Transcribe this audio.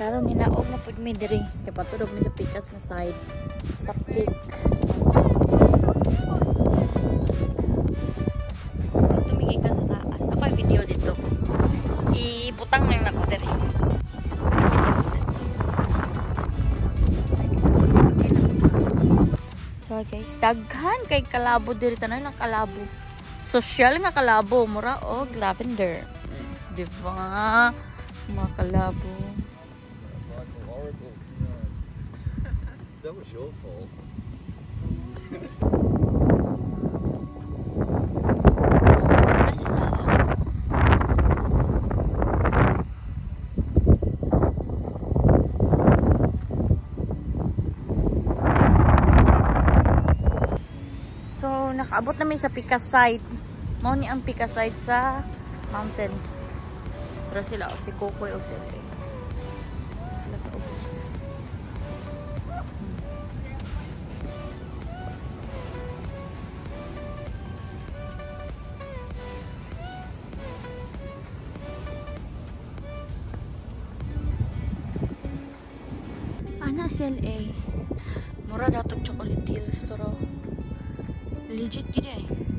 Karon ni naog na pud mi diri kay patulog mi sa pikas nga side sa peak. Tumingin ka sa taas. Ako ay video dito. Ibutang lang nako diri. So guys, daghan kay kalabo diri tanan ng kalabo. Social nga kalabo, mura og lavender. Di ba? Mga kalabo. That was your fault. So, nakaabot namin sa Pika side. Mao ni ang Pika side sa mountains. Pero sila, o si Kokoy o si Ate. Ana si LA. Mura datog chocolate to raw. Legit gid eh.